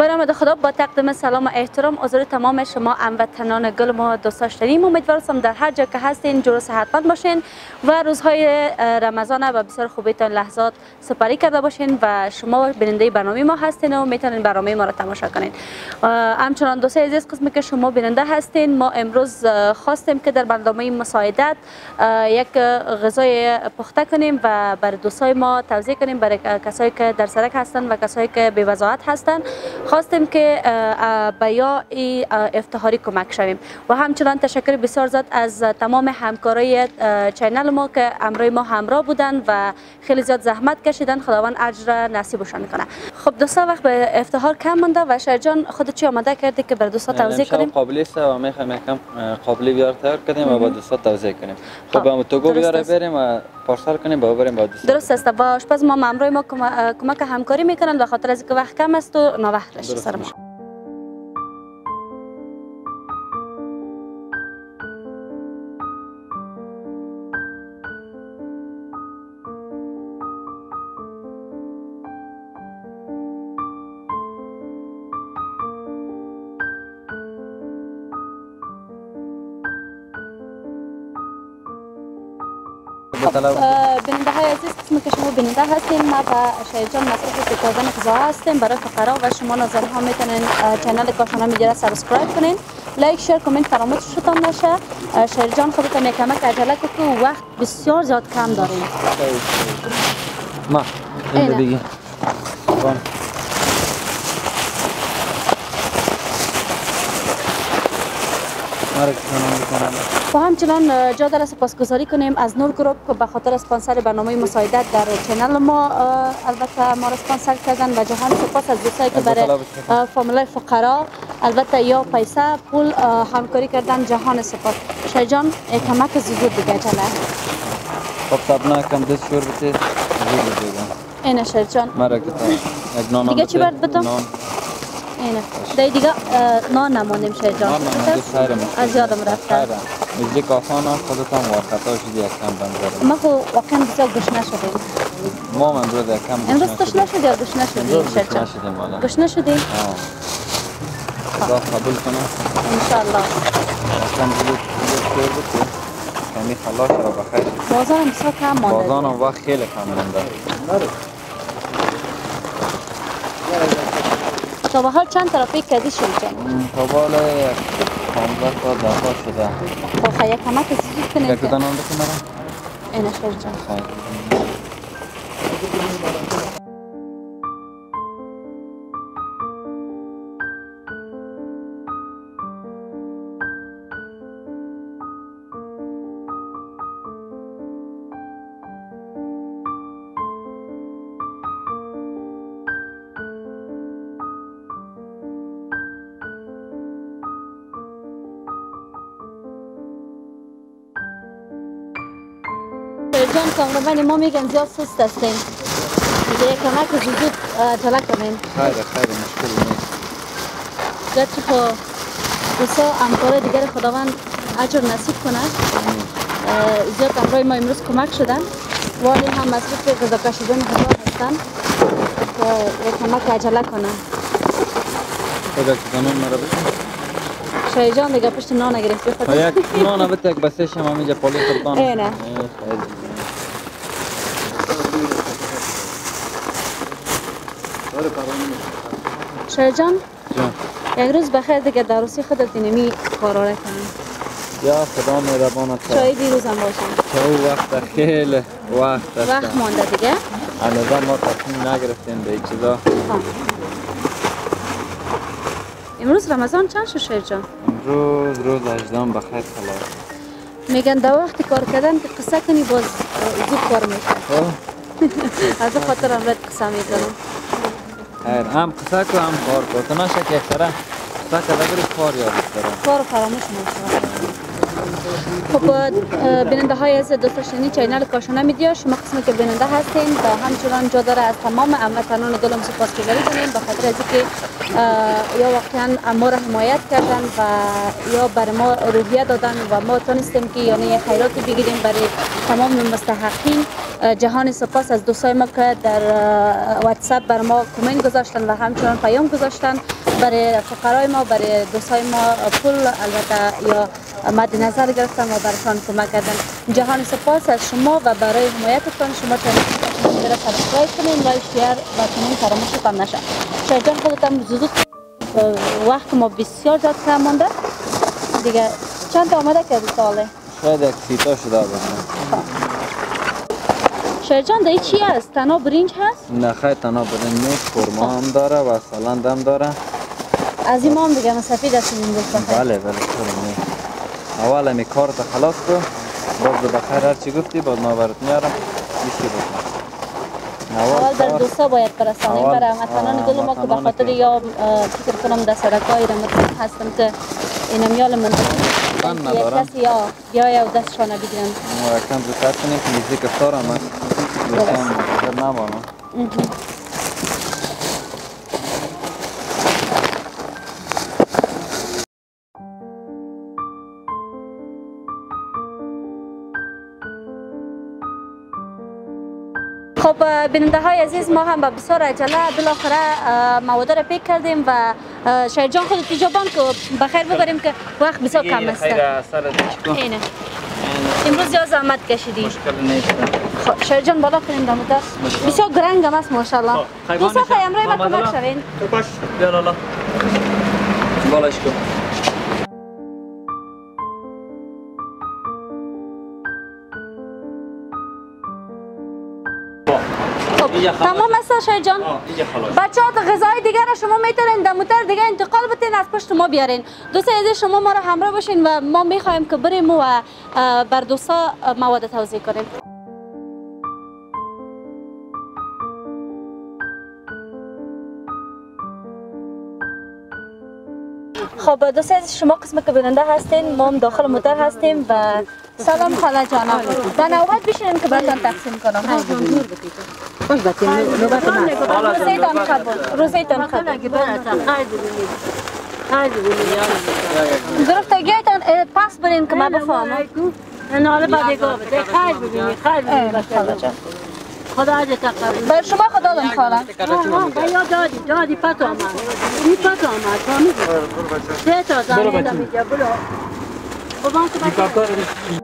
برآمد خدا با تقدیم سلام و احترام حضور تمام شما هموطنان گل ما دوست داشتنیم امیدوارم در هر جا که هستین جور صحتمند باشین و روزهای رمضان و بسیار خوبیتان لحظات سپری کرده باشین و شما بیننده برنامه ما هستین و می‌تونین برنامه ما را تماشا کنین. همچنان دوستای عزیز قسمی که شما بیننده هستین ما امروز خواستیم که در برنامه مساعدت یک غذای پخته کنیم و بر دوستای ما توضیح کنیم برای کسایی که در سرک هستن و کسایی که به هستن. خواستیم که به افتخاری کمک شویم. و همچنان تشکر بسیار زد از تمام همکارای چینل ما که امروی ما همراه بودن و خیلی زیاد زحمت کشیدن. خداوند اجر نصیبشان کنه خب دوستا وقت به افتخار کم مونده و شرجان خود چی آماده کردی که بر دوستا توضیح کنیم؟ قابلی است و می‌خوایم یکم قابلی بیار تیار کنیم و با دوستا توضیح کنیم. خب به تو گو بیاره بریم و پارسال کنیم با بریم با دوستا درست است. با آشپز ما امروی ما کمک همکاری می‌کنن به خاطر از اینکه وقت کم است و نوقت رشته سر ما بیننده های عزیز قسمی که شما بیننده هستین. ما با شهرجان مصروف سکازن غذا هستیم. برای فقرا و شما ناظرین ها می‌تونین channel کاشانه را subscribe کنین. like share comment فراموشتان نشه. شهرجان خودتان یکمک عجله که وقت بسیار زیاد کم داریم ما این دیگه و همچنان جا در سپاسگزاری کنیم. از نور گروپ به خاطر اسپانسر برنامه مساعدت در چنل ما البته ما را اسپانسر کردن و جهان سپاس از دوستایی که برای فامیلای فقرا البته یا پیسه پول همکاری کردن جهان سپاس. شایجان کمک زود دیگه چله خب تب کم دست شور بته زود دیگه اینه شایجان مرا که دیگه چی برد بتم؟ اینه دی دیگه نان نماندیم شه جان از یادم رفته نزدیک آسان خودت هم وارخطا شدی یک کم بنظرم ما خو واقعا بسیار گشنه شدیم ما من امروز یک کم امروز گشنه شدی یا گشنه شدی گشنه شدیم والا گشنه شدی خدا قبول کنه انشالله کم زود شور بود کمی خلاص را بخیر بازار هم بسیار کم مانده بازار هم وقت خیلی کم مانده تا به حال چند ترافیک کردی شد جان؟ تا به حال پانزده تا ده شده. خب خیلی کمک زیاد کنید یک دانان بکن مرا اینه خیر جان. خیر جان کامرمن ما میگن زیاد سست هستیم. دیگه کمک زود عجله کنیم خیر خیر مشکل نیست. گرچه خب؟ دوستا همکار دیگر خداوند اجر نصیب کنه. زیاد امرای ما امروز کمک شدن. ولی هم مصروف غذا کشیدن خدا هستن. که کمک عجله کنه. خدا که قانون مرا بکن شای جان دیگه پشت نان گرفتی خود یک نان بده یک بسش هم همینجا پالی خودتان اینه شای جان؟ یک روز بخیر دیگه در روسی خودت دینمی کارا کنیم یا خدا مهربان است شاید دیروز هم باشم تو وقت خیلی وقت است. وقت مانده دیگه. الان ما تصمیم نگرفتیم به این چیزا. امروز رمضان چند شد شیر جان؟ امروز روز اجدام بخیر خلاص میگن در وقت کار کردن که قصه کنی باز زود کار می‌کنه از خاطر هم رد قصه می‌کنم. خیر هم قصه که هم کار کن تو نشه که اکتره قصه که بگری کار یاد دارم کار فراموش خب بیننده های از دوست چینل کاشانه میدیا شما قسمی که بیننده هستین و همچنان جا داره از تمام هموطنان دلم سپاسگزاری کنیم به خاطر از اینکه یا واقعا ما را حمایت کردن و یا بر ما روحیه دادن و ما تونستیم که یعنی خیراتی بگیریم برای تمام مستحقین جهان سپاس از دوستای ما که در واتساپ بر ما کامنت گذاشتن و همچنان پیام گذاشتن. برای فقرای ما برای دوستای ما پول البته یا مد نظر گرفتن و برشان کمک کردن. جهان سپاس از شما و برای حمایتتان. شما channel را subscribe کنین و share و کنین فراموش نشه. شاید خودتان زود وقت ما بسیار زیاد کم مانده. دیگه چند آمده کردی ساله شاید یک سیتا شده شایجان دایی چی هست؟ تنها برینج هست؟ نه خیلی تنها برینج نیست خورما هم داره و سالند هم داره. از این ما هم دیگه سفید هستیم این بخیر. بله بله خورمی اول همی کارت خلاص کو باز بخیر هر چی گفتی باز ما برات میارم. بیشی بکن اول در دوستا باید برسانیم. برای هموطنان گل ما که به خاطر یا فکر کنم در سرکای رمتون هستم که اینا میال من. یک کسی یا بیا و دستشان بگیرن ما کم زودتر کنیم که میزی کفتارم هست. خب بیننده های عزیز ما هم به بسیار عجله بالاخره مواد را پیک کردیم و شاید جان خودت اینجا بان که بخیر ببریم که وقت بسیار کم است. اینه امروز یا زحمت کشیدی. مشکل نیست. خب شاید جان بالا کنیم دمو دست بسیار گرنگ هم است ماشاءالله دوستا خیلی امرای ما کمک شوین باش بیا لالا بالاش کن تمام است شاید جان بچه ها غذای دیگر را شما می‌تونین دموتر دیگه انتقال بتین از پشت ما بیارین دوست عزیز شما ما را همراه باشین و ما می‌خوایم که بریم و بر دوستا مواد توضیح کنیم خب دوست عزیز شما قسم که بیننده هستین ما هم داخل موتر هستیم و سلام خاله جانم در نوبت بشینیم که براتون تقسیم کنم خوش باتیم نوبت من روزیتان قبول روزیتان قبول گرفتگیتان پس برین که ما بفهمم نه حالا بعد نگاه بده خیر ببینی خیر ببینی خدا عجه تقبل بر شما خدا دم خاله یا دادی دادی پت آمد. این پت آمد. فهمیدی سه تا دم اینجا برو. بابا که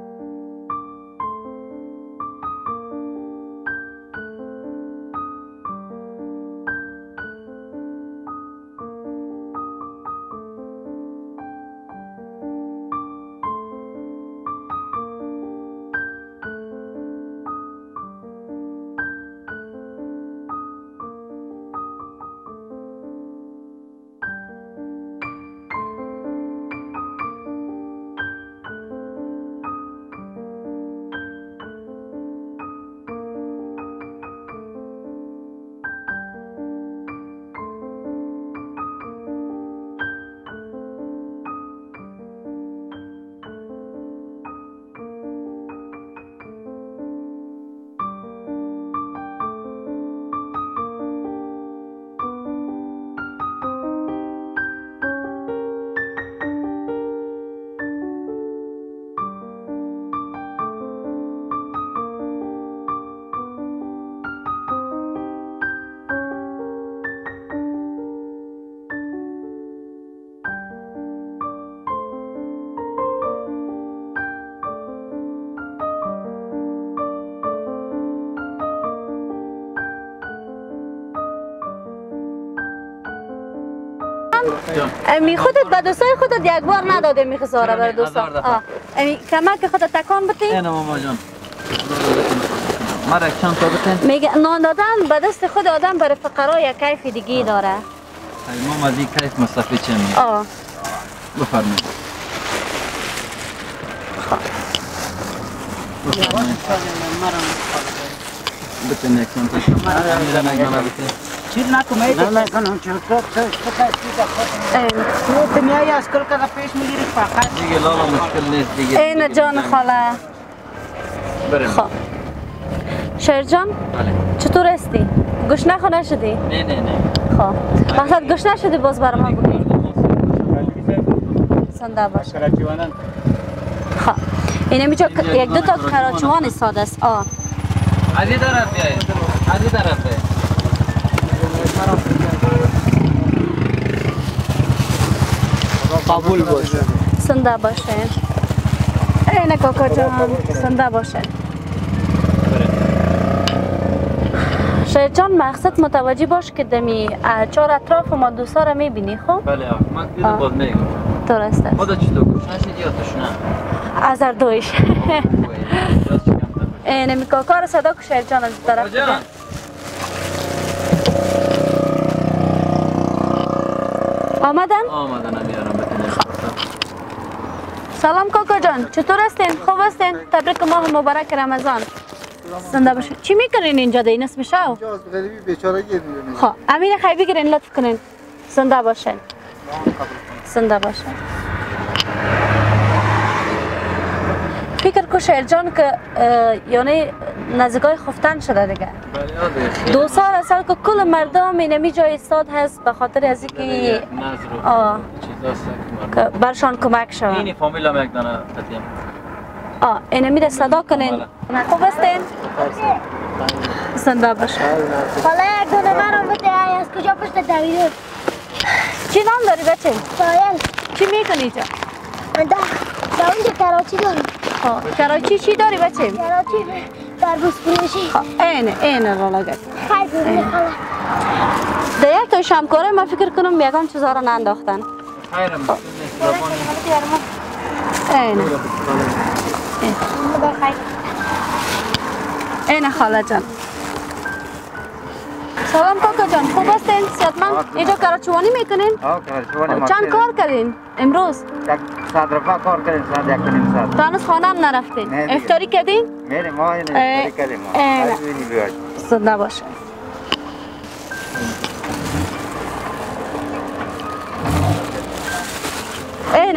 امی خودت به دوستای خودت یک بار نداده می خساره بر دوستا امی کمک خودت تکان بتی نه ماما جان. مرا چند تا بتین میگه نان دادن به دست خود آدم برای فقرا یک کیف دیگی داره. ای ماما دی کیف مصطفی چه می آه. بفرمایید. بتین یک چند تا. میرا نگانا بتین چیز نکنم نه نکنم چون تو تو تو میای از کل که پیش می‌گیری فقط دیگه لالا مشکل نیست دیگه. این جان خاله. بریم. خب. شیر جان بله. چطور هستی؟ گشنه خو نشدی؟ نه نه نه. خب. مقصد گشنه شدی باز برای ما بگی. زنده باشه خب. این میجا یک دو تا کراچوان ساده است. آه. از این طرف بیایید. از این طرف بیایید. قبول باشه. زنده باشین اینه کاکا جان زنده باشین شاید جان مقصد متوجه باش که دمی چهار اطراف ما دوستا را می‌بینی خب؟ بله من دیدم آه. باز میگم. درست است. خدا چطور گوش نشید یا تشنه از هر دویش اینه کاکا را صدا که شاید جان از طرف جان. بده. آمدن؟ آمدن. سلام کاکا جان. چطور هستین؟ خوب هستین؟ تبریک ماه مبارک رمضان. زنده باشین چی می‌کنین اینجا دین اسم شو؟ غریبی بیچاره گیر می‌بینی. خب امیر خیلی بگیرین لطف کنین. زنده باشین. زنده باشین. فکر کو شیر جان که یعنی نزدیکای خفتن شده دیگه. بله دو سال اصل که کل مردم اینمی جای استاد هست به خاطر از اینکه که برشان کمک شود اینی فامیل هم یک دانه آه اینمی را صدا کنین خوب هستین؟ زنده باشین حالا یک دونه من رو بده ای از کجا پشت دویده چی نام داری بچه؟ سایل چی می‌کنی اینجا؟ من در در اونجا کراچی دارم کراچی چی داری بچه؟ کراچی در بوس فروشی خب اینه اینه را لگت خیلی خاله در یک تا شمکاره ما فکر کنم یگان چیزها را ننداختن خیرم اینه خاله جان سلام کاکا جان خوب هستین؟ صحتمند؟ اینجا کراچوانی می‌کنین؟ کارشوانی چند کار کردین امروز؟ صد رفع کار کردیم صد یک کنیم صد هنوز خانه هم نرفتین؟ افطاری کردین؟ میریم ما اشتری کردیم ما. هر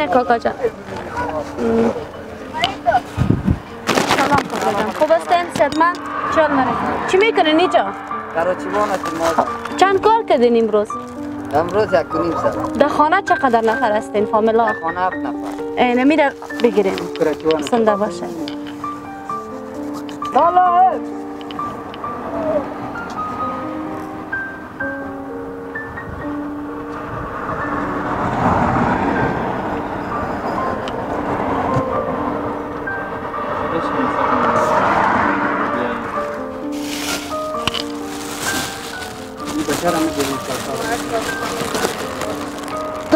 اینه کاکا جان ام. سلام کاکا جان خوب هستین؟ صحتمند؟ چال مرد چی می‌کنین اینجا؟ کراچیوان هستیم ما چند کار کردین امروز؟ امروز یک کنیم سر در خانه چقدر نفر هستین فامیلا؟ خانه هفت نفر اینه میره بگیرین کراچیوان زنده باشه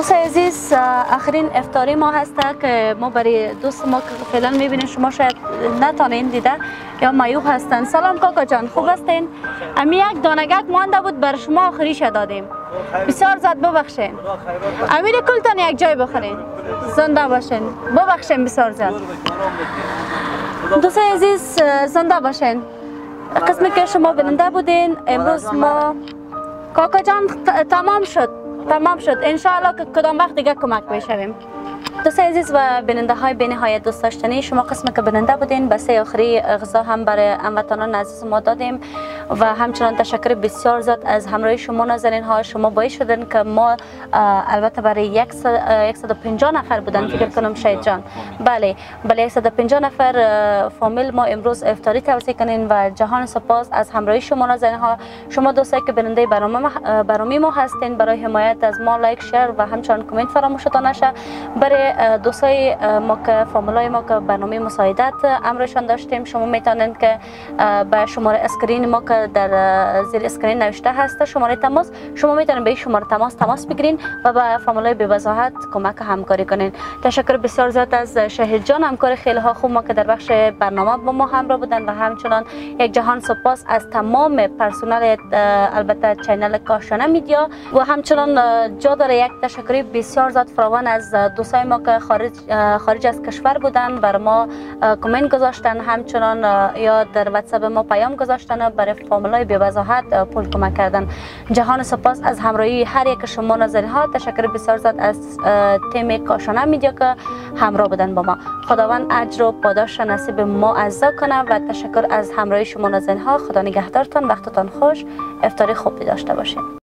دوست عزیز آخرین افطاری ما هست که ما برای دوست ما فعلا می‌بینیم شما شاید نتانین دیده یا معیوب هستن. سلام کاکا جان خوب هستین؟ امی یک دانگک مانده بود بر شما آخریش دادیم. بسیار زد ببخشین. امیر کلتان یک جای بخورین. زنده باشین. ببخشین بسیار زد دوست عزیز زنده باشین. قسمی که شما بیننده بودین امروز ما کاکا جان تمام شد. تمام شد. انشاءالله که کدام وقت دیگه کمک می‌شویم دوست عزیز و بیننده های به نهایت دوست داشتنی شما قسم که بیننده بودین. بسه آخری غذا هم برای هموطنان عزیز ما دادیم و همچنان تشکر بسیار زیاد از همراهی شما نازنین ها. شما باعث شدن که ما البته برای 150 نفر بودن فکر کنم شاید جان. بله بله 150 نفر فامیل ما امروز افطاری توصیه کنین و جهان سپاس از همراهی شما نازنین ها. شما دوستایی که بیننده برنامه برنامه ما هستین برای حمایت از ما like share و همچنان کامنت فراموشتان نشه. برای دوستای ما که فامیلای ما که برنامه مساعدت امرشان داشتیم. شما می‌تونید که به شماره screen ما که در زیر screen نوشته هست شماره تماس. شما می‌تونید به این شماره تماس تماس بگیرین و به فامیلای بی بضاعت کمک همکاری کنین. تشکر بسیار زیاد از شهید جان. همکار خیلی ها خوب ما که در بخش برنامه با ما همراه بودن و همچنان یک جهان سپاس از تمام پرسنل البته channel کاشانه Media. و همچنان جا داره یک تشکری بسیار زیاد فراوان از دوستای ما که خارج خارج از کشور بودن بر ما کامنت گذاشتن. همچنان یا در واتساپ ما پیام گذاشتن و برای فامیلای بی بضاعت پول کمک کردن. جهان سپاس از همراهی هر یک شما ناظرین ها تشکر بسیار زیاد از تیم کاشانه Media که همراه بودن با ما. خداوند اجر و پاداش نصیب ما عزا کنه و تشکر از همراهی شما ناظرین ها خدا نگهدارتان. وقتتان خوش. افطاری خوبی داشته باشین.